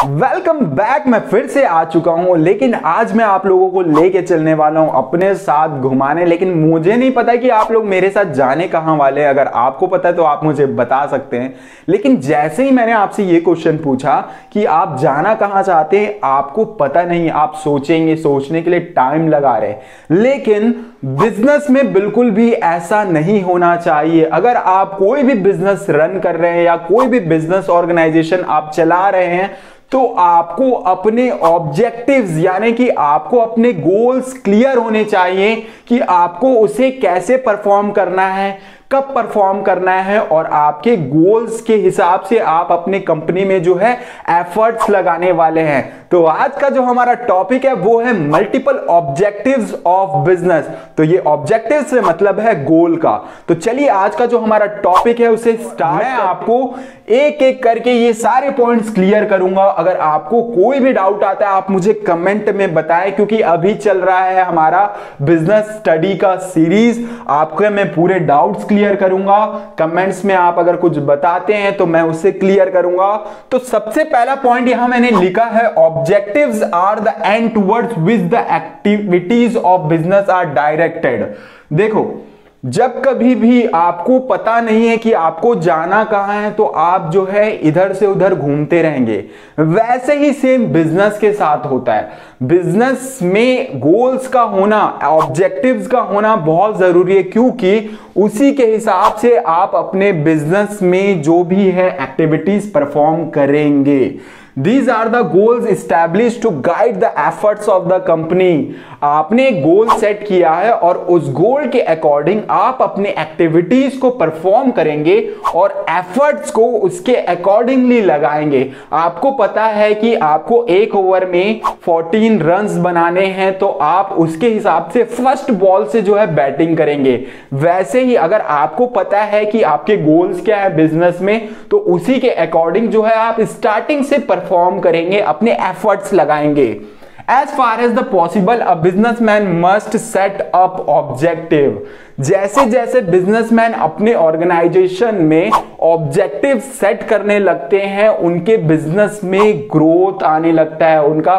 Welcome back मैं फिर से आ चुका हूँ, लेकिन आज मैं आप लोगों को लेके चलने वाला हूँ अपने साथ घुमाने, लेकिन मुझे नहीं पता कि आप लोग मेरे साथ जाने कहाँ वाले हैं। अगर आपको पता है तो आप मुझे बता सकते हैं। लेकिन जैसे ही मैंने आपसे ये क्वेश्चन पूछा कि आप जाना कहाँ चाहते हैं, आपको पता नहीं, आप सोचेंगे, सोचने के लिए टाइम लगा रहे लेकिन बिज़नेस में बिल्कुल भी ऐसा नहीं होना चाहिए। अगर आप कोई भी बिज़नेस रन कर रहे हैं या कोई भी बिज़नेस ऑर्गेनाइजेशन आप चला रहे हैं तो आपको अपने ऑब्जेक्टिव्स यानी कि आपको अपने गोल्स क्लियर होने चाहिए कि आपको उसे कैसे परफॉर्म करना है। कब परफॉर्म करना है और आपके गोल्स के हिसाब से आप अपने कंपनी में जो है एफर्ट्स लगाने वाले हैं। तो आज का जो हमारा टॉपिक है वो है मल्टीपल ऑब्जेक्टिव्स ऑफ़ बिज़नेस तो ये ऑब्जेक्टिव से मतलब है गोल का। तो चलिए आज का जो हमारा टॉपिक है उसे स्टार्ट मैं आपको एक एक करके ये सारे पॉइंट्स क्लियर करूँगा। अगर आपको कोई भी डाउट आता है आप मुझे कमेंट में बताएँ क्योंकि अभी चल रहा है हमारा बिज़नेस स्टडी का सीरीज़ आपके मैं पूरे डाउट्स क्लियर करूँगा। कमेंट्स में आप अगर कुछ बताते हैं तो मैं उसे क्लियर करूँगा। तो सबसे पहला पॉइंट यहाँ मैंने लिखा है objective are the end towards which the activities of business are directed देखो जब कभी भी आपको पता नहीं है कि आपको जाना कहाँ है तो आप जो है इधर से उधर घूमते रहेंगे। वैसे ही सेम बिज़नेस के साथ होता है। बिज़नेस में गोल्स का होना ऑब्जेक्टिव्स का होना बहुत ज़रूरी है, क्योंकि उसी के हिसाब से आप अपने बिज़नेस में जो भी है एक्टिविटीज़ परफॉर्म करेंगे। These are the goals establish to guide the efforts of the company आपने गोल सेट किया है और उस गोल के अकॉर्डिंग आप अपने एक्टिविटीज़ को परफॉर्म करेंगे और एफर्ट्स को उसके अकॉर्डिंगली लगाएँगे। आपको पता है कि आपको एक ओवर में 14 रन्स बनाने हैं तो आप उसके हिसाब से फ़र्स्ट बॉल से जो है बैटिंग करेंगे। वैसे ही अगर आपको पता है कि आपके गोल्स क्या है बिज़नेस में तो उसी के अकॉर्डिंग जो है आप स्टार्टिंग से परफॉर्म करेंगे, अपने एफर्ट्स लगाएँगे। As far as the possible, a businessman must set up objective. जैसे जैसे बिजनेसमैन अपने ऑर्गेनाइजेशन में ऑब्जेक्टिव सेट करने लगते हैं, उनके बिज़नेस में ग्रोथ आने लगता है, उनका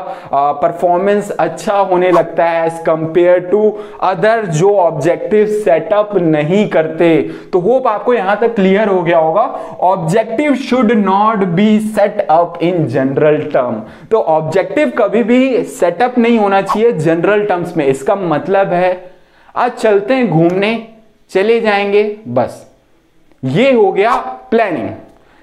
परफॉर्मेंस अच्छा होने लगता है एज कंपेयर टू अदर जो ऑब्जेक्टिव सेटअप नहीं करते। तो होप आपको यहाँ तक क्लियर हो गया होगा। Objective should not be set up in general term तो ऑब्जेक्टिव कभी भी सेटअप नहीं होना चाहिए जनरल टर्म्स में। इसका मतलब है आज चलते हैं घूमने, चले जाएँगे, बस। ये हो गया प्लानिंग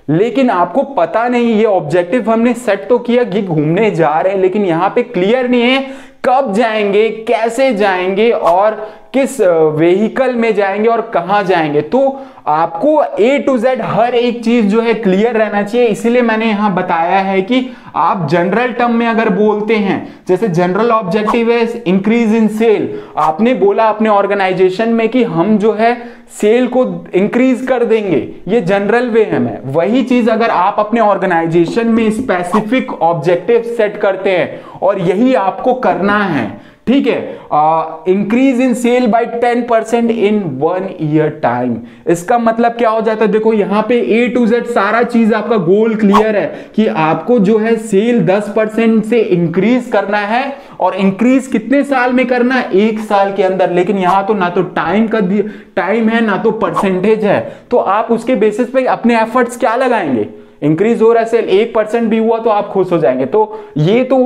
लेकिन आपको पता नहीं, ये ऑब्जेक्टिव हमने सेट तो किया कि घूमने जा रहे हैं, लेकिन यहाँ पे क्लियर नहीं है कब जाएँगे, कैसे जाएँगे और किस व्हीकल में जाएँगे और कहाँ जाएँगे। तो आपको ए टू जेड हर एक चीज़ जो है क्लियर रहना चाहिए। इसीलिए मैंने यहाँ बताया है कि आप जनरल टर्म में अगर बोलते हैं, जैसे जनरल ऑब्जेक्टिव है इंक्रीज इन सेल आपने बोला अपने ऑर्गेनाइजेशन में कि हम जो है सेल को इंक्रीज कर देंगे। ये जनरल वे है मैं। वही चीज़ अगर आप अपने ऑर्गेनाइजेशन में स्पेसिफिक ऑब्जेक्टिव सेट करते हैं और यही आपको करना है ठीक है increase in sale by ten percent in one year time इसका मतलब क्या हो जाता है? देखो, यहाँ पे ए टू जेड सारा चीज़ आपका गोल क्लियर है कि आपको जो है सेल दस परसेंट से इंक्रीज करना है और इंक्रीज कितने साल में करना है? एक साल के अंदर। लेकिन यहाँ तो ना तो टाइम का टाइम है, ना तो परसेंटेज है। तो आप उसके बेसिस पे अपने एफर्ट्स क्या लगाएँगे? इंक्रीज हो रहा है सेल एक परसेंट भी हुआ तो आप खुश हो जाएँगे। तो ये तो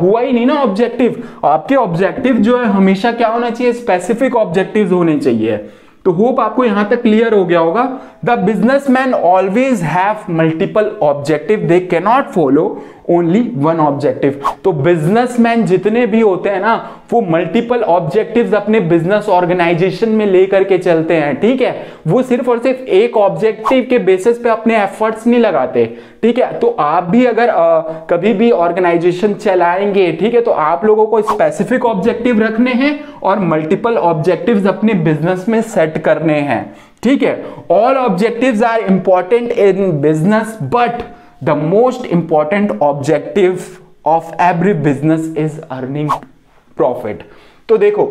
हुआ ही नहीं ना ऑब्जेक्टिव आपके ऑब्जेक्टिव जो है, हमेशा क्या होना चाहिए? स्पेसिफिक ऑब्जेक्टिव होने चाहिए। तो होप आपको यहाँ तक क्लियर हो गया होगा। The business man always have multiple objective they cannot follow only one objective तो बिजनेसमैन जितने भी होते हैं ना वो मल्टीपल ऑब्जेक्टिव्स अपने बिज़नेस ऑर्गेनाइजेशन में लेकर के चलते हैं ठीक है? वो सिर्फ़ और सिर्फ़ एक ऑब्जेक्टिव के बेसिस पे अपने एफर्ट्स नहीं लगाते ठीक है? तो आप भी अगर आ, कभी भी ऑर्गेनाइजेशन चलाएँगे ठीक है? तो आप लोगों को स्पेसिफिक ऑब्जेक्टिव रखने हैं और मल्टीपल ऑब्जेक्टिव्स अपने बिज़नेस में सेट करने हैं ठीक है? All objectives are important in business but the most important objective of every business is earning profit तो देखो,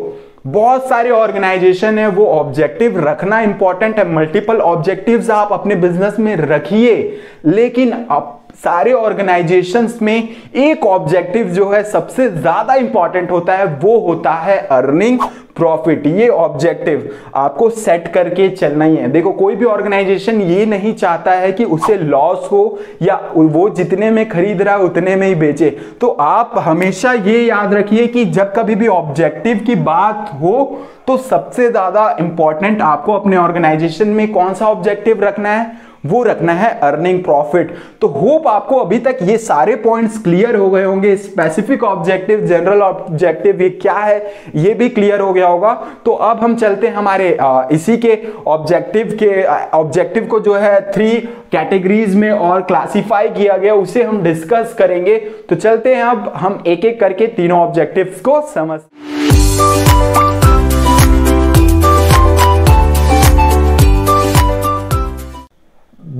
बहुत सारे ऑर्गेनाइजेशन है, वो ऑब्जेक्टिव रखना इंपॉर्टेंट है। मल्टीपल ऑब्जेक्टिव्स आप अपने बिज़नेस में रखिए। लेकिन आप सारे ऑर्गेनाइजेशंस में एक ऑब्जेक्टिव जो है सबसे ज़्यादा इंपॉर्टेंट होता है, वो होता है अर्निंग प्रॉफिट ये ऑब्जेक्टिव आपको सेट करके चलना ही है। देखो, कोई भी ऑर्गेनाइजेशन ये नहीं चाहता है कि उसे लॉस हो या वो जितने में खरीद रहा है, उतने में ही बेचे। तो आप हमेशा ये याद रखिए कि जब कभी भी ऑब्जेक्टिव की बात हो तो सबसे ज़्यादा इंपॉर्टेंट आपको अपने ऑर्गेनाइजेशन में कौन सा ऑब्जेक्टिव रखना है? वो रखना है अर्निंग प्रॉफिट तो होप आपको अभी तक ये सारे पॉइंट्स क्लियर हो गए होंगे. स्पेसिफिक ऑब्जेक्टिव जनरल ऑब्जेक्टिव ये क्या है, ये भी क्लियर हो गया होगा. तो अब हम चलते हैं हमारे इसी के ऑब्जेक्टिव के ऑब्जेक्टिव को जो है थ्री कैटेगरीज में और क्लासिफाई किया गया, उसे हम डिस्कस करेंगे. तो चलते हैं अब हम एक एक करके तीनों ऑब्जेक्टिव्स को समझ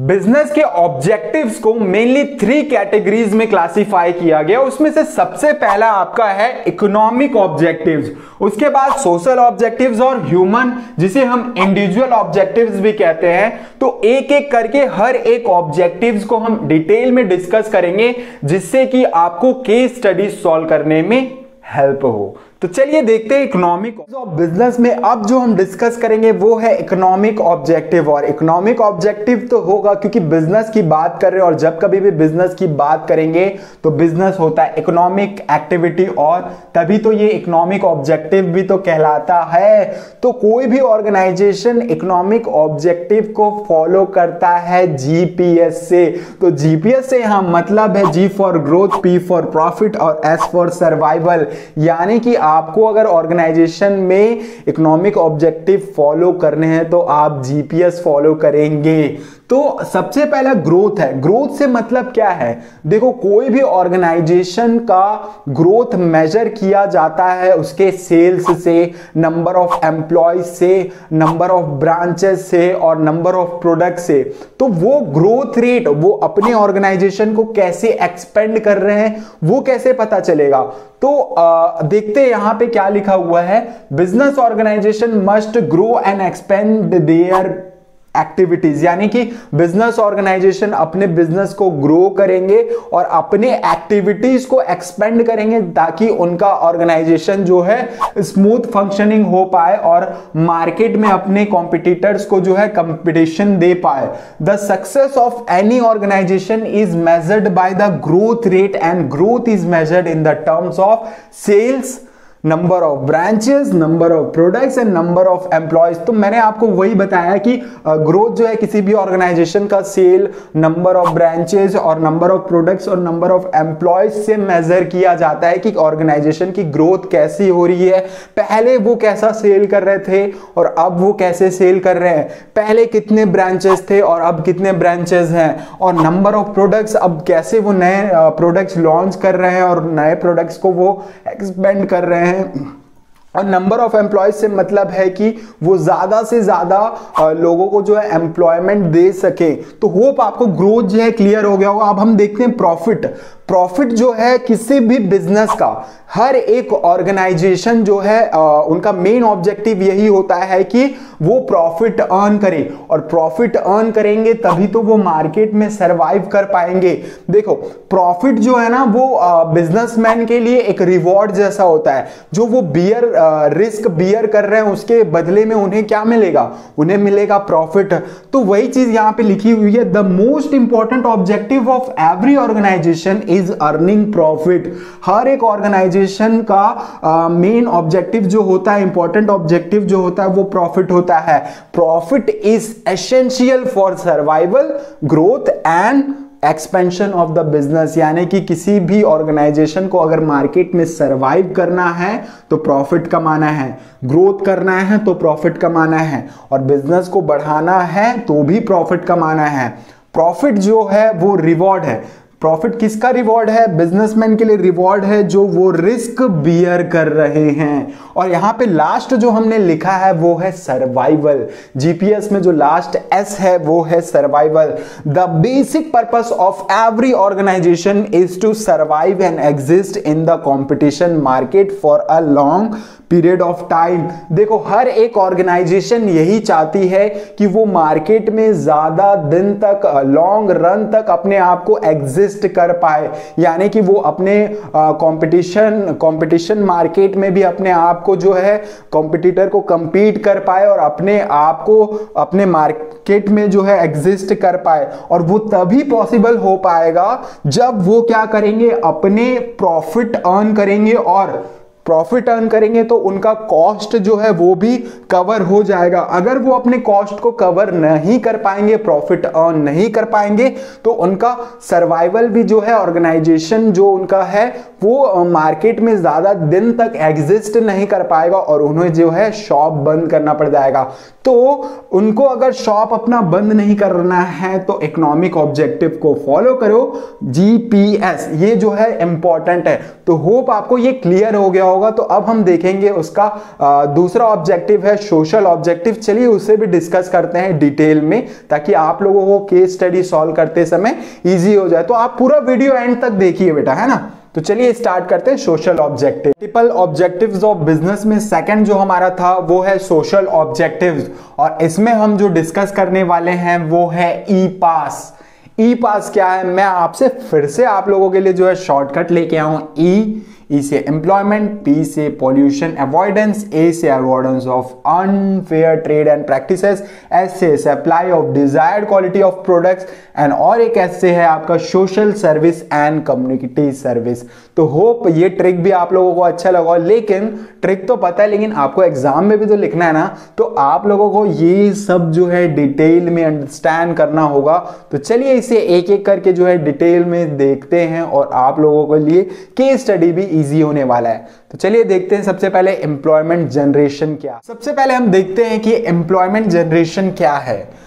बिज़नेस के ऑब्जेक्टिव्स को मेनली थ्री कैटेगरीज में क्लासिफाई किया गया। उसमें से सबसे पहला आपका है इकोनॉमिक ऑब्जेक्टिव्स उसके बाद सोशल ऑब्जेक्टिव्स और ह्यूमन जिसे हम इंडिविजुअल ऑब्जेक्टिव्स भी कहते हैं। तो एक एक करके हर एक ऑब्जेक्टिव्स को हम डिटेल में डिस्कस करेंगे, जिससे कि आपको केस स्टडी सॉल्व करने में हेल्प हो। तो चलिए देखते हैं इकोनॉमिक ऑफ़ बिज़नेस में अब जो हम डिस्कस करेंगे वो है इकोनॉमिक ऑब्जेक्टिव और इकोनॉमिक ऑब्जेक्टिव तो होगा क्योंकि बिज़नेस की बात कर रहे हैं और जब कभी भी बिज़नेस की बात करेंगे तो बिज़नेस होता है इकोनॉमिक एक्टिविटी और तभी तो ये इकोनॉमिक ऑब्जेक्टिव भी तो कहलाता है। तो कोई भी ऑर्गेनाइजेशन इकोनॉमिक ऑब्जेक्टिव को फॉलो करता है जीपीएस से। तो जीपीएस से यहाँ मतलब है G for growth P for profit और एस फॉर सर्वाइवल यानी कि आप आपको अगर ऑर्गेनाइजेशन में इकोनॉमिक ऑब्जेक्टिव फॉलो करने हैं तो आप जीपीएस फॉलो करेंगे। तो सबसे पहला ग्रोथ है। ग्रोथ से मतलब क्या है? देखो कोई भी ऑर्गेनाइजेशन का ग्रोथ मेजर किया जाता है उसके सेल्स से नंबर ऑफ़ एम्प्लॉय से नंबर ऑफ़ ब्रांचेस से और नंबर ऑफ़ प्रोडक्ट से। तो वो ग्रोथ रेट वो अपने ऑर्गेनाइजेशन को कैसे एक्सपेंड कर रहे हैं वो कैसे पता चलेगा? तो आ, देखते हैं यहाँ पे क्या लिखा हुआ है। Business organisation must grow and expand their activities यानी कि बिज़नेस ऑर्गेनाइजेशन अपने बिज़नेस को ग्रो करेंगे और अपने एक्टिविटीज़ को एक्सपेंड करेंगे ताकि उनका ऑर्गेनाइजेशन जो है स्मूथ फंक्शनिंग हो पाए और मार्केट में अपने कॉम्पिटिटर्स को जो है कंपटीशन दे पाए। The success of any organisation is measured by the growth rate and growth is measured in the terms of sales number of branches number of products and number of employees तो मैंने आपको वही बताया कि growth जो है किसी भी ऑर्गेनाइजेशन का सेल नंबर ऑफ़ ब्रांचेस और नंबर ऑफ़ प्रोडक्ट्स और नंबर ऑफ़ एम्प्लॉयज़ से मेजर किया जाता है कि ऑर्गेनाइजेशन की ग्रोथ कैसी हो रही है। पहले वो कैसा सेल कर रहे थे और अब वो कैसे सेल कर रहे हैं। पहले कितने ब्रांचेस थे और अब कितने ब्रांचेस हैं और नंबर ऑफ़ प्रोडक्ट्स अब कैसे वो नए प्रोडक्ट्स लॉन्च कर रहे हैं और नए प्रोडक्ट्स को वो एक्सपेंड कर रहे हैं। हैं। और नंबर ऑफ़ एम्प्लॉयज़ से मतलब है कि वो ज़्यादा से ज़्यादा लोगों को जो है एम्प्लॉयमेंट दे सके। तो होप आपको ग्रोथ जो है क्लियर हो गया होगा। अब हम देखते हैं प्रॉफिट प्रॉफिट जो है किसी भी बिज़नेस का हर एक ऑर्गेनाइजेशन जो है आ, उनका मेन ऑब्जेक्टिव यही होता है कि वो प्रॉफिट अर्न करे। और प्रॉफिट अर्न करेंगे तभी तो वो मार्केट में सरवाइव कर पाएँगे। देखो प्रॉफिट जो है ना वो बिजनेसमैन के लिए एक रिवॉर्ड जैसा होता है। जो वो बियर रिस्क बियर कर रहे हैं उसके बदले में उन्हें क्या मिलेगा? उन्हें मिलेगा प्रॉफिट। तो वही चीज़ यहाँ पे लिखी हुई है the most important objective of every organisation is earning profit हर एक ऑर्गेनाइजेशन का मेन uh, ऑब्जेक्टिव जो होता है इंपॉर्टेंट ऑब्जेक्टिव जो होता है वो प्रॉफिट होता है. Profit is essential for survival growth and expansion of the business यानी कि किसी भी ऑर्गेनाइजेशन को अगर मार्केट में सरवाइव करना है तो प्रॉफिट कमाना है. ग्रोथ करना है तो प्रॉफिट कमाना है. और बिज़नेस को बढ़ाना है तो भी प्रॉफिट कमाना है. प्रॉफिट जो है वो रिवॉर्ड है. प्रॉफिट किसका रिवॉर्ड है? बिजनेसमैन के लिए रिवॉर्ड है जो वो रिस्क बियर कर रहे हैं। और यहाँ पे लास्ट जो हमने लिखा है वो है सर्वाइवल जीपीएस में जो लास्ट एस है वो है survival the basic purpose of every organisation is to survive and exist in the competition market for a long period of time. देखो, हर एक ऑर्गेनाइजेशन यही चाहती है कि वो मार्केट में ज़्यादा दिन तक लॉन्ग रन तक अपने आप को एग्जिस्ट कर पाए। यानी कि वो अपने कंपटीशन कंपटीशन मार्केट में भी अपने आप को जो है कॉम्पिटिटर को कंपीट कर पाए और अपने आप को, अपने मार्केट में जो है एग्जिस्ट कर पाए। और वो तभी पॉसिबल हो पाएगा जब वो क्या करेंगे, अपने प्रॉफिट अर्न करेंगे और प्रॉफिट अर्न करेंगे तो उनका कॉस्ट जो है वो भी कवर हो जाएगा। अगर वो अपने कॉस्ट को कवर नहीं कर पाएँगे प्रॉफिट अर्न नहीं कर पाएँगे तो उनका सर्वाइवल भी जो है ऑर्गेनाइजेशन जो उनका है, वो मार्केट में ज़्यादा दिन तक एग्जिस्ट नहीं कर पाएगा और उन्हें जो है शॉप बंद करना पड़ जाएगा। तो उनको अगर शॉप अपना बंद नहीं करना है तो इकोनॉमिक ऑब्जेक्टिव को फॉलो करो। जीपीएस ये जो है इंपॉर्टेंट है। तो होप आपको ये क्लियर हो गया होगा तो अब हम देखेंगे उसका आ, दूसरा ऑब्जेक्टिव है सोशल ऑब्जेक्टिव चलिए उससे भी डिस्कस करते हैं डिटेल में ताकि आप लोगों को केस स्टडी सॉल्व करते समय इजी हो जाए। तो आप पूरा वीडियो एंड तक देखिए बेटा है ना? तो चलिए स्टार्ट करते हैं social objective multiple objectives of business में सेकंड जो हमारा था वो है सोशल ऑब्जेक्टिव्स और इसमें हम जो डिस्कस करने वाले हैं वो है ई पास ई पास क्या है? मैं आपसे फिर से आप लोगों के लिए जो है शॉर्टकट लेके आऊँ। ई ई से एम्प्लॉयमेंट पी से पॉल्यूशन अवॉइडेंस ए से avoidance of unfair trade and practice S से supply of desired quality of products and और एक एस से है आपका social service and community service तो होप ये ट्रिक भी आप लोगों को अच्छा लगा लेकिन ट्रिक तो पता है, लेकिन आपको एग्ज़ाम में भी तो लिखना है ना तो आप लोगों को ये सब जो है डिटेल में अंडरस्टैंड करना होगा। तो चलिए इसे एक एक करके जो है डिटेल में देखते हैं और आप लोगों के लिए केस स्टडी भी इजी होने वाला है। तो चलिए देखते हैं सबसे पहले एम्प्लॉयमेंट जनरेशन क्या। सबसे पहले हम देखते हैं कि एम्प्लॉयमेंट जनरेशन क्या है।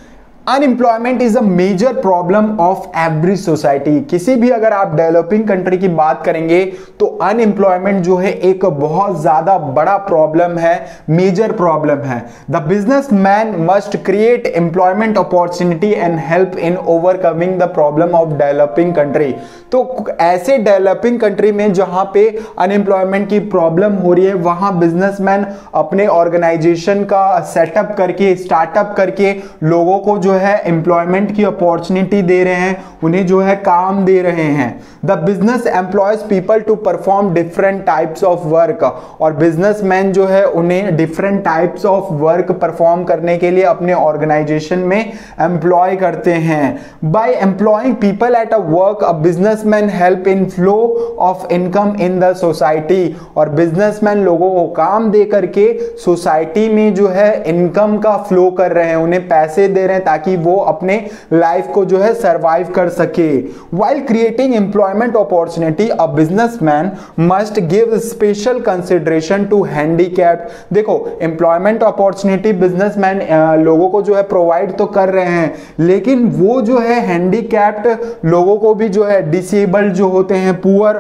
Unemployment is a major problem of every society किसी भी अगर आप डेवलपिंग कंट्री की बात करेंगे तो अनएम्प्लॉयमेंट जो है एक बहुत ज़्यादा बड़ा प्रॉब्लम है मेजर प्रॉब्लम है। The business man must create employment opportunity and help in overcoming the problem of developing country तो ऐसे डेवलपिंग कंट्री में जहाँ पे अनएम्प्लॉयमेंट की प्रॉब्लम हो रही है, वहाँ बिजनेसमैन अपने ऑर्गेनाइजेशन का सेटअप करके स्टार्टअप करके लोगों को जो है एम्प्लॉयमेंट की अपॉर्चुनिटी दे रहे हैं, उन्हें जो है काम दे रहे हैं। The business employs people to perform different types of work और बिजनेसमैन जो है, उन्हें different types of work perform करने के लिए अपने ऑर्गेनाइजेशन में एम्प्लॉय करते हैं। By employing people at a work a businessman help in flow of income in the society और बिजनेसमैन लोगों को काम दे करके सोसाइटी में जो है इनकम का फ्लो कर रहे हैं, उन्हें पैसे दे रहे हैं ताकि वो अपने लाइफ को जो है सरवाइव कर सके। While creating employment opportunity a businessman must give special consideration to handicapped देखो एम्प्लॉयमेंट अपॉर्चुनिटी बिजनेसमैन लोगों को जो है प्रोवाइड तो कर रहे हैं, लेकिन वो जो है हैंडीकैप्ड लोगों को भी जो है डिसेबल्ड जो होते हैं पुअर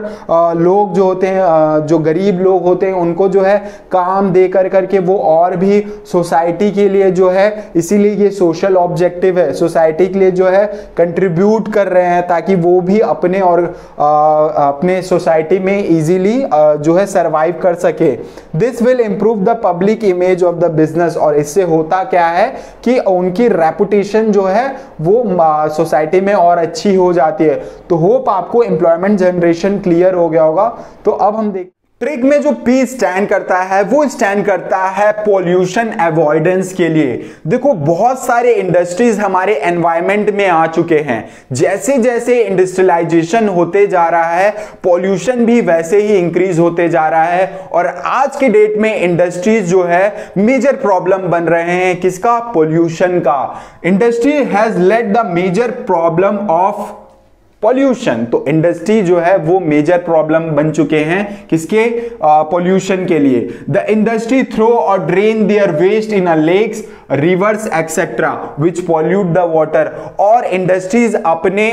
लोग जो होते हैं जो गरीब लोग होते हैं, उनको जो है काम दे कर करके वो और भी सोसाइटी के लिए जो है, इसीलिए ये सोशल ऑब्जेक्ट ऑब्जेक्टिव है सोसाइटी के लिए जो है कंट्रीब्यूट कर रहे हैं ताकि वो भी अपने और आ, अपने सोसाइटी में इजीली जो है सरवाइव कर सके। This will improve the public image of the business और इससे होता क्या है कि उनकी रेपुटेशन जो है वो सोसाइटी में और अच्छी हो जाती है। तो होप आपको एम्प्लॉयमेंट जनरेशन क्लियर हो गया होगा। तो अब हम देख ट्रिक में जो पी स्टैंड करता है, वो स्टैंड करता है पोल्यूशन अवॉइडेंस के लिए। देखो, बहुत सारे इंडस्ट्रीज़ हमारे एनवायरमेंट में आ चुके हैं। जैसे जैसे इंडस्ट्रियलाइजेशन होते जा रहा है पोल्यूशन भी वैसे ही इंक्रीज होते जा रहा है। और आज के डेट में इंडस्ट्रीज़ जो है मेजर प्रॉब्लम बन रहे हैं। किसका? पोल्यूशन का। Industry has let the major problem of pollution तो इंडस्ट्री जो है वो मेजर प्रॉब्लम बन चुके हैं किसके? पॉल्यूशन के लिए. द इंडस्ट्री थ्रो और drain their waste in a lakes rivers etcetera which pollute the water और इंडस्ट्रीज़ अपने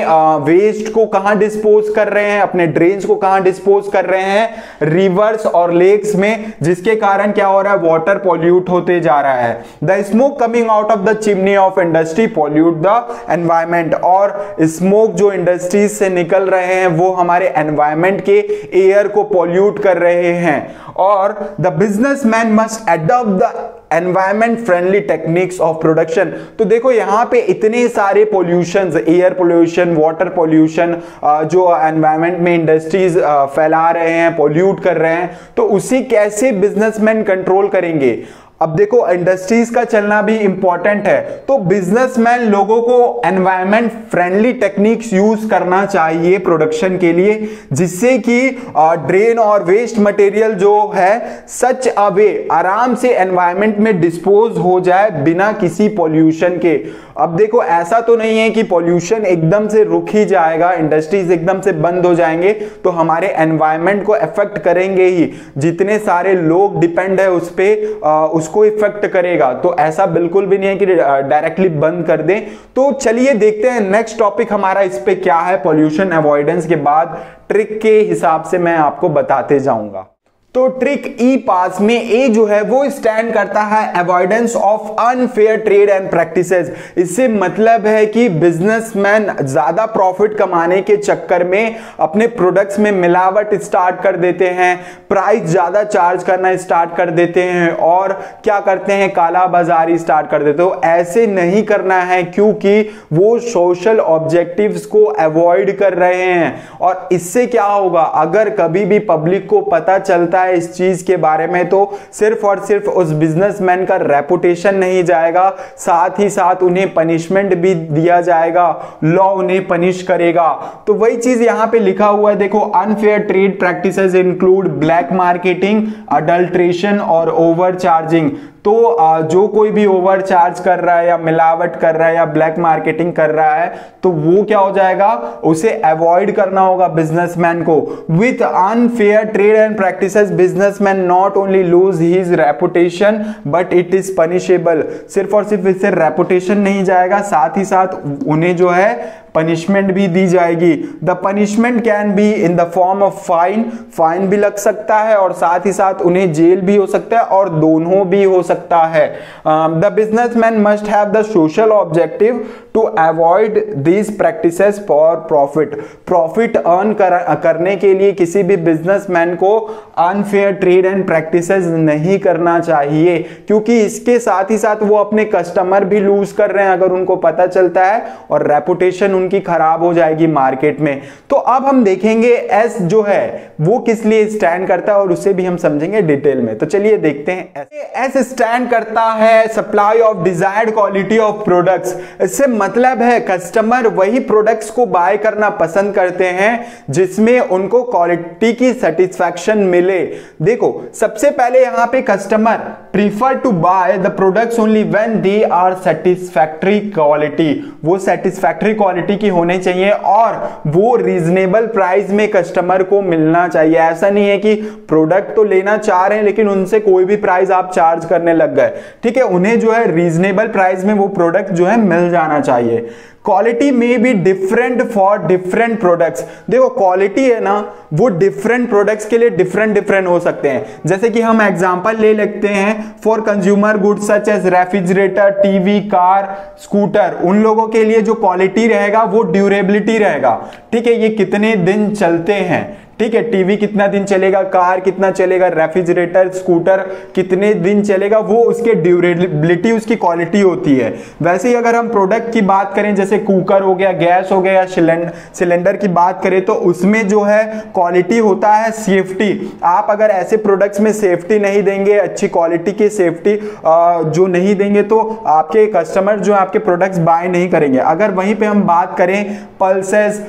वेस्ट को कहाँ डिस्पोज कर रहे हैं, अपने ड्रेन्स को कहाँ डिस्पोज कर रहे हैं? रिवर्स और लेक्स में, जिसके कारण क्या हो रहा है? वाटर पॉल्यूट होते जा रहा है। The smoke coming out of the chimney of industry pollute the environment और स्मोक जो इंडस्ट्रीज़ से निकल रहे हैं, वो हमारे एनवायरमेंट के एयर को पॉल्यूट कर रहे हैं। और the business man must adopt the environment friendly techniques of production तो देखो, यहाँ पे इतने सारे pollution air pollution water pollution जो एनवायरमेंट में इंडस्ट्रीज़ फैला रहे हैं पोल्यूट कर रहे हैं तो उसी कैसे बिजनेसमैन कंट्रोल करेंगे? अब देखो इंडस्ट्रीज़ का चलना भी इंपॉर्टेंट है। तो बिजनेसमैन लोगों को एनवायरमेंट फ्रेंडली टेक्निक्स यूज़ करना चाहिए प्रोडक्शन के लिए, जिससे कि ड्रेन और वेस्ट मटेरियल जो है सच अवे आराम से एनवायरमेंट में डिस्पोज हो जाए बिना किसी पॉल्यूशन के। अब देखो, ऐसा तो नहीं है कि पॉल्यूशन एकदम से रुक ही जाएगा इंडस्ट्रीज़ एकदम से बंद हो जाएँगे तो हमारे एनवायरमेंट को इफ़ेक्ट करेंगे ही। जितने सारे लोग डिपेंड है उस पर उसको इफ़ेक्ट करेगा। तो ऐसा बिल्कुल भी नहीं है कि डायरेक्टली बंद कर दें। तो चलिए देखते हैं नेक्स्ट टॉपिक हमारा इस पर क्या है। पॉल्यूशन अवॉइडेंस के बाद ट्रिक के हिसाब से मैं आपको बताते जाऊँगा। तो ट्रिक ई पास में ए जो है, वो स्टैंड करता है avoidance of unfair trade and practices इससे मतलब है कि बिजनेसमैन ज़्यादा प्रॉफिट कमाने के चक्कर में अपने प्रोडक्ट्स में मिलावट स्टार्ट कर देते हैं प्राइस ज़्यादा चार्ज करना स्टार्ट कर देते हैं और क्या करते हैं काला बाजारी स्टार्ट कर देते हो। ऐसे नहीं करना है क्योंकि वो सोशल ऑब्जेक्टिव्स को अवॉइड कर रहे हैं। और इससे क्या होगा, अगर कभी भी पब्लिक को पता चलता है इस चीज़ के बारे में तो सिर्फ़ और सिर्फ़ उस बिजनेसमैन का रेपुटेशन नहीं जाएगा, साथ ही साथ उन्हें पनिशमेंट भी दिया जाएगा लॉ उन्हें पनिश करेगा। तो वही चीज़ यहाँ पे लिखा हुआ है, देखो unfair trade practices include black marketing adulteration और ओवर चार्जिंग तो जो कोई भी ओवर चार्ज कर रहा है या मिलावट कर रहा है या ब्लैक मार्केटिंग कर रहा है तो वो क्या हो जाएगा? उसे अवॉइड करना होगा बिजनेसमैन को। With unfair trade and practice businessman not only lose his reputation but it is punishable सिर्फ़ और सिर्फ़ इससे रेपुटेशन नहीं जाएगा, साथ ही साथ उन्हें जो है पनिशमेंट भी दी जाएगी। The punishment can be in the form of fine fine भी लग सकता है और साथ ही साथ उन्हें जेल भी हो सकता है और दोनों भी हो सकता है। The business man must have the social objective to avoid these practice for profit profit earn करने के लिए किसी भी बिजनेसमैन को अनफेयर ट्रेड एंड प्रैक्टिस नहीं करना चाहिए, क्योंकि इसके साथ ही साथ वो अपने कस्टमर भी लूज कर रहे हैं, अगर उनको पता चलता है और रेपुटेशन उनकी खराब हो जाएगी मार्केट में। तो अब हम देखेंगे एस जो है, वो किस लिए स्टैंड करता है और उसे भी हम समझेंगे डिटेल में। तो चलिए देखते हैं एस स्टैंड करता है supply of desired quality of products इससे मतलब है कस्टमर वही प्रोडक्ट्स को बाय करना पसंद करते हैं, जिसमें उनको क्वालिटी की सेटिस्फैक्शन मिले। देखो, सबसे पहले यहाँ पे customer prefer to buy the products only when they are satisfactory quality वो सेटिस्फैक्ट्री क्वालिटी क्वालिटी की होनी चाहिए और वो रीजनेबल प्राइस में कस्टमर को मिलना चाहिए। ऐसा नहीं है कि प्रोडक्ट तो लेना चाह रहे हैं, लेकिन उनसे कोई भी प्राइस आप चार्ज करने लग गए। ठीक है, उन्हें जो है रीजनेबल प्राइस में वो प्रोडक्ट जो है मिल जाना चाहिए। क्वालिटी में भी डिफरेंट फॉर डिफरेंट प्रोडक्ट्स देखो क्वालिटी है ना, वो डिफरेंट प्रोडक्ट्स के लिए डिफरेंट डिफरेंट हो सकते हैं। जैसे कि हम एग्जांपल ले लेते हैं for consumer goods such as refrigerator TV car scooter उन लोगों के लिए जो क्वालिटी रहेगा, वो ड्यूरेबिलिटी रहेगा। ठीक है, ये कितने दिन चलते हैं? ठीक है टीवी कितना दिन चलेगा, कार कितना चलेगा रेफ्रिजरेटर स्कूटर कितने दिन चलेगा, वो उसके ड्यूरेबिलिटी उसकी क्वालिटी होती है। वैसे ही अगर हम प्रोडक्ट की बात करें, जैसे कुकर हो गया गैस हो गया या सिलेंडर की बात करें तो उसमें जो है क्वालिटी होता है सेफ्टी आप अगर ऐसे प्रोडक्ट्स में सेफ्टी नहीं देंगे, अच्छी क्वालिटी की सेफ्टी जो नहीं देंगे तो आपके कस्टमर जो आपके प्रोडक्ट्स बाय नहीं करेंगे। अगर वहीं पर हम बात करें पल्सेस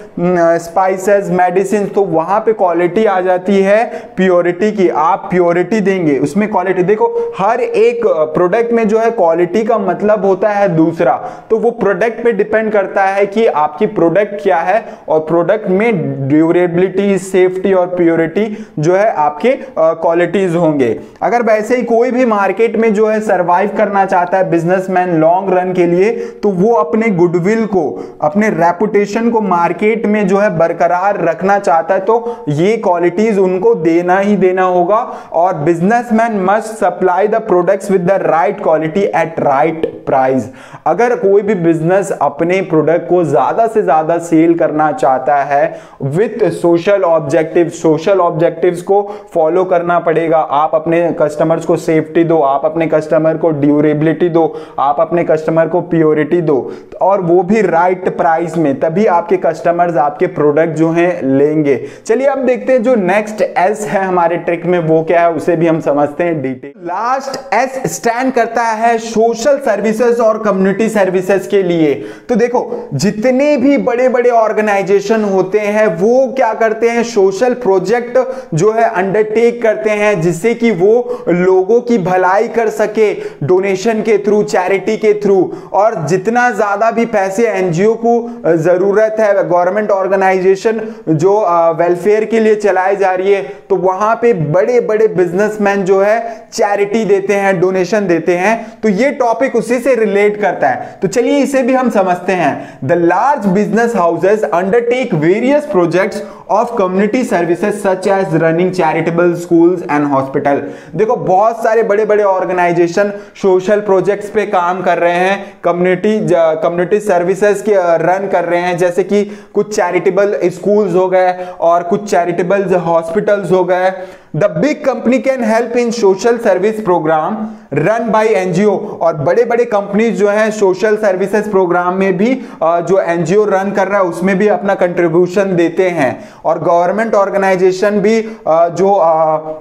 स्पाइसेस मेडिसिन तो वहाँ पे क्वालिटी आ जाती है प्योरिटी की, आप प्योरिटी देंगे। उसमें क्वालिटी देखो, हर एक प्रोडक्ट में जो है क्वालिटी का मतलब होता है दूसरा। तो वो प्रोडक्ट पे डिपेंड करता है कि आपकी प्रोडक्ट क्या है और प्रोडक्ट में ड्यूरेबिलिटी सेफ्टी और प्योरिटी जो है आपके क्वालिटीज होंगे। अगर वैसे ही कोई भी मार्केट में जो है सर्वाइव करना चाहता है बिजनेसमैन लॉन्ग रन के लिए तो वो अपने गुडविल को, अपने रेपुटेशन को मार्केट में जो है बरकरार रखना चाहता है तो ये क्वालिटीज उनको देना ही देना होगा और businessman must supply the products with the right quality at right price अगर कोई भी बिज़नेस अपने प्रोडक्ट को ज़्यादा से ज़्यादा सेल करना चाहता है with social objective social objectives को फॉलो करना पड़ेगा। आप अपने कस्टमर्स को सेफ्टी दो, आप अपने कस्टमर को ड्यूरेबिलिटी दो, आप अपने कस्टमर को प्योरिटी दो और वो भी राइट प्राइस में, तभी आपके कस्टमर्स आपके प्रोडक्ट जो हैं लेंगे। चलिए अब देखते हैं जो नेक्स्ट एस है हमारे ट्रिक में, वो क्या है, उसे भी हम समझते हैं डिटेल लास्ट एस स्टैंड करता है सोशल सर्विसेज़ और कम्युनिटी सर्विसेज़ के लिए। तो देखो, जितने भी बड़े बड़े ऑर्गेनाइजेशन होते हैं, वो क्या करते हैं सोशल प्रोजेक्ट जो है अंडरटेक करते हैं, जिससे कि वो लोगों की भलाई कर सके डोनेशन के थ्रू चैरिटी के थ्रू और जितना ज़्यादा भी पैसे एनजीओ को ज़रूरत है गवर्नमेंट ऑर्गेनाइजेशन जो वेलफेयर के लिए चलाई जा रही है तो वहाँ पे बड़े बड़े बिजनेसमैन जो है चैरिटी देते हैं डोनेशन देते हैं तो ये टॉपिक उसी से रिलेट करता है। तो चलिए इसे भी हम समझते हैं। The large business houses undertake various projects of community services such as running charitable schools and hospital देखो, बहुत सारे बड़े बड़े ऑर्गेनाइजेशन सोशल प्रोजेक्ट्स पे काम कर रहे हैं कम्युनिटी कम्युनिटी सर्विसेज़ के रन कर रहे हैं, जैसे कि कुछ चैरिटेबल स्कूल्स हो गए और कुछ चैरिटेबल हॉस्पिटल्स हो गए। The big company can help in social service programme run by NGO और बड़े बड़े कंपनीज़ जो है सोशल सर्विसेज़ प्रोग्राम में भी जो एनजीओ रन कर रहा है, उसमें भी अपना कंट्रीब्यूशन देते हैं। और गवर्नमेंट ऑर्गेनाइजेशन भी जो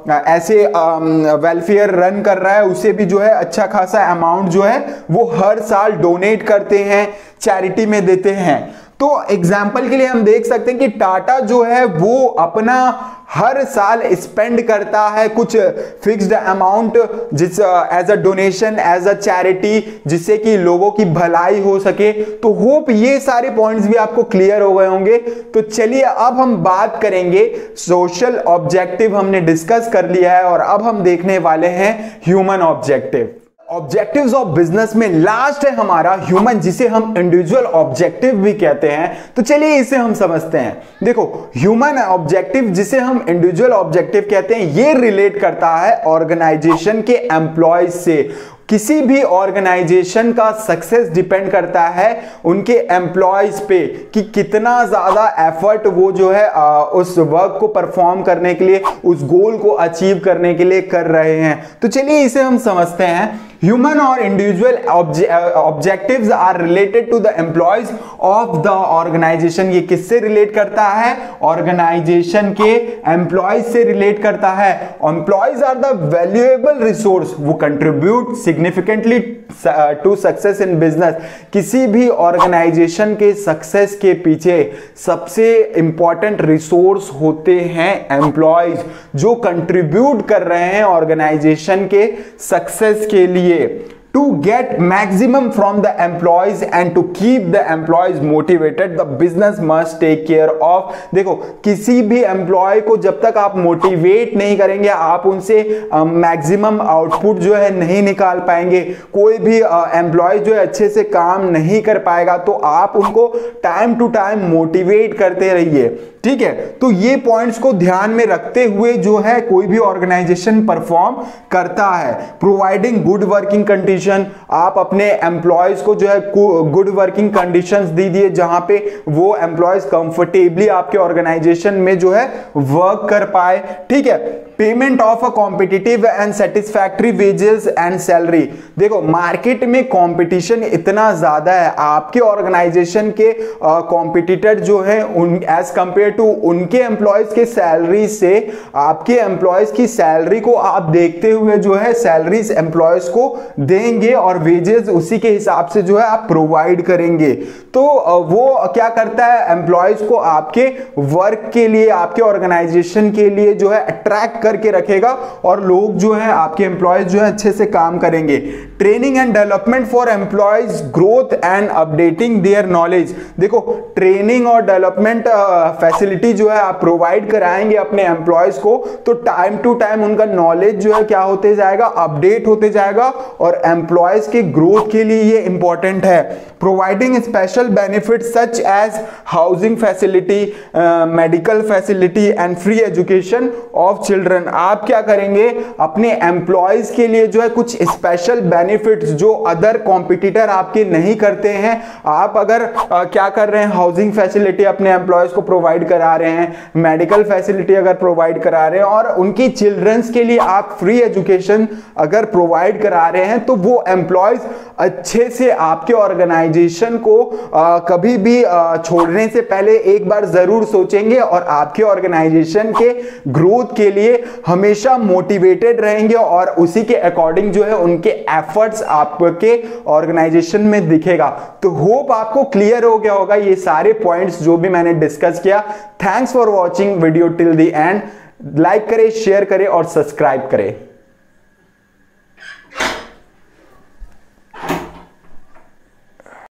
ऐसे वेलफेयर रन कर रहा है, उसे भी जो है अच्छा खासा अमाउंट जो है, वो हर साल डोनेट करते हैं चैरिटी में देते हैं। तो एग्ज़ाम्पल के लिए हम देख सकते हैं कि टाटा जो है, वो अपना हर साल स्पेंड करता है कुछ फिक्स्ड अमाउंट जिस as a donation as a charity जिससे कि लोगों की भलाई हो सके। तो होप ये सारे पॉइंट्स भी आपको क्लियर हो गए होंगे। तो चलिए अब हम बात करेंगे। सोशल ऑब्जेक्टिव हमने डिस्कस कर लिया है और अब हम देखने वाले हैं human objective objectives of business में लास्ट है हमारा ह्यूमन जिसे हम इंडिविजुअल ऑब्जेक्टिव भी कहते हैं। तो चलिए इसे हम समझते हैं। देखो ह्यूमन ऑब्जेक्टिव जिसे हम इंडिविजुअल ऑब्जेक्टिव कहते हैं ये रिलेट करता है ऑर्गेनाइजेशन के एम्प्लॉयज़ से। किसी भी ऑर्गेनाइजेशन का सक्सेस डिपेंड करता है उनके एम्प्लॉयज़ पे कि कितना ज़्यादा एफर्ट वो जो है आ, उस वर्क को परफॉर्म करने के लिए उस गोल को अचीव करने के लिए कर रहे हैं। तो चलिए इसे हम समझते हैं। ह्यूमन और individual objective are related to the employees of the organisation ये किससे रिलेट करता है? ऑर्गेनाइजेशन के एम्प्लॉयज़ से रिलेट करता है। Employees are the valuable resource वो contribute significantly to success in business किसी भी ऑर्गेनाइजेशन के सक्सेस के पीछे सबसे इंपॉर्टेंट रिसोर्स होते हैं एम्प्लॉयज़ जो कंट्रीब्यूट कर रहे हैं ऑर्गेनाइजेशन के सक्सेस के लिए। To get maximum from the employees and to keep the employees motivated the business must take care of. देखो किसी भी एम्प्लॉय को जब तक आप मोटिवेट नहीं करेंगे आप उनसे मैक्सिमम uh, आउटपुट जो है नहीं निकाल पाएँगे। कोई भी एम्प्लॉय uh, जो है अच्छे से काम नहीं कर पाएगा तो आप उनको टाइम टू टाइम मोटिवेट करते रहिए। ठीक है? तो ये पॉइंट्स को ध्यान में रखते हुए जो है कोई भी ऑर्गेनाइजेशन परफॉर्म करता है। प्रोवाइडिंग गुड वर्किंग कंडीशन आप अपने एम्प्लॉयज़ को जो है गुड वर्किंग कंडीशंस दीजिए जहाँ पे वो एम्प्लॉयज़ कंफर्टेबली आपके ऑर्गेनाइजेशन में जो है वर्क कर पाए। ठीक है? Payment of a competitive and satisfactory wages and salary देखो मार्केट में कंपटीशन इतना ज़्यादा है, आपके ऑर्गेनाइजेशन के कॉम्पिटिटर जो है, उन एज कंपेयर टू उनके एम्प्लॉयज़ के सैलरी से, आपके एम्प्लॉयज़ की सैलरी को आप देखते हुए जो है सैलरीज एम्प्लॉयज़ को देंगे और वेजेस उसी के हिसाब से जो है, आप प्रोवाइड करेंगे। तो वो क्या करता है एम्प्लॉयज़ को आपके वर्क के लिए, आपके ऑर्गेनाइजेशन के लिए जो है अट्रैक्ट करके रखेगा और लोग जो है, आपके एम्प्लॉयज़ जो है, अच्छे से काम करेंगे। Training and development for employees growth and updating their knowledge देखो ट्रेनिंग और डेवलपमेंट फैसिलिटी जो है, आप प्रोवाइड कराएँगे अपने एम्प्लॉयज़ को तो टाइम टू टाइम उनका नॉलेज जो है, क्या होते जाएगा? अपडेट होते जाएगा और एम्प्लॉयज़ के ग्रोथ के लिए ये इंपॉर्टेंट है। Providing special benefit such as housing facility medical facility and free education of children आप क्या करेंगे? अपने एम्प्लॉयज़ के लिए जो है कुछ स्पेशल बेनिफिट्स जो अदर कॉम्पिटिटर आपके नहीं करते हैं आप अगर आ, क्या कर रहे हैं? हाउसिंग फैसिलिटी अपने एम्प्लॉयज़ को प्रोवाइड करा रहे हैं मेडिकल फैसिलिटी अगर प्रोवाइड करा रहे हैं और उनकी चिल्ड्रंस के लिए आप फ्री एजुकेशन अगर प्रोवाइड करा रहे हैं तो वो एम्प्लॉयज़ अच्छे से आपके ऑर्गेनाइजेशन को आ, कभी भी आ, छोड़ने से पहले एक बार ज़रूर सोचेंगे और आपके ऑर्गेनाइजेशन के ग्रोथ के लिए हमेशा मोटिवेटेड रहेंगे और उसी के अकॉर्डिंग जो है उनके एफर्ट्स आपके ऑर्गेनाइजेशन में दिखेगा। तो होप आपको क्लियर हो गया होगा। ये सारे पॉइंट्स जो भी मैंने डिस्कस किया। Thanks for watching video till the end like करें शेयर करें और सब्सक्राइब करें।